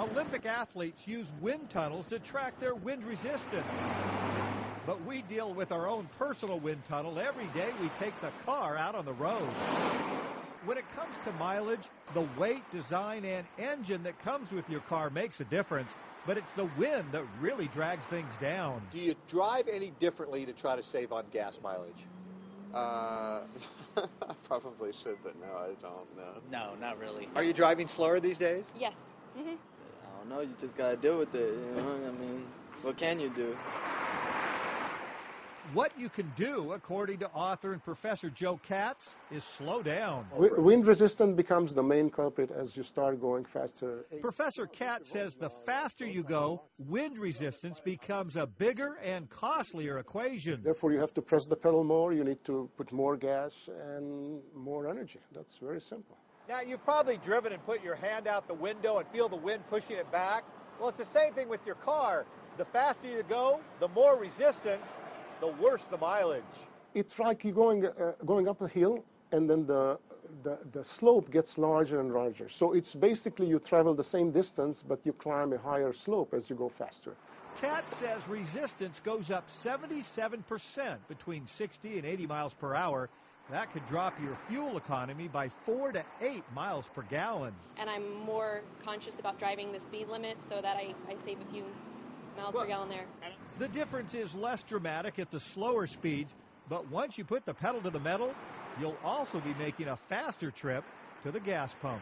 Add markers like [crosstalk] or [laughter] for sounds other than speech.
Olympic athletes use wind tunnels to track their wind resistance. But we deal with our own personal wind tunnel every day we take the car out on the road. When it comes to mileage, the weight, design, and engine that comes with your car makes a difference, but it's the wind that really drags things down. Do you drive any differently to try to save on gas mileage? Uh, I [laughs] probably should, but no, I don't know. No, not really. Are you driving slower these days? Yes. hmm I don't know. You just gotta deal with it. You know, I mean, what can you do? What you can do, according to author and professor Joe Katz, is slow down. Wind resistance becomes the main culprit as you start going faster. Professor Katz says the faster you go, wind resistance becomes a bigger and costlier equation. Therefore, you have to press the pedal more, you need to put more gas and more energy. That's very simple. Now, you've probably driven and put your hand out the window and feel the wind pushing it back. Well, it's the same thing with your car. The faster you go, the more resistance, the worse the mileage. It's like you're going, uh, going up a hill and then the, the, the slope gets larger and larger. So it's basically you travel the same distance, but you climb a higher slope as you go faster. Katz says resistance goes up 77% between 60 and 80 miles per hour. That could drop your fuel economy by 4 to 8 miles per gallon. And I'm more conscious about driving the speed limit so that I, I save a few miles Well- per gallon there. The difference is less dramatic at the slower speeds, but once you put the pedal to the metal, you'll also be making a faster trip to the gas pump.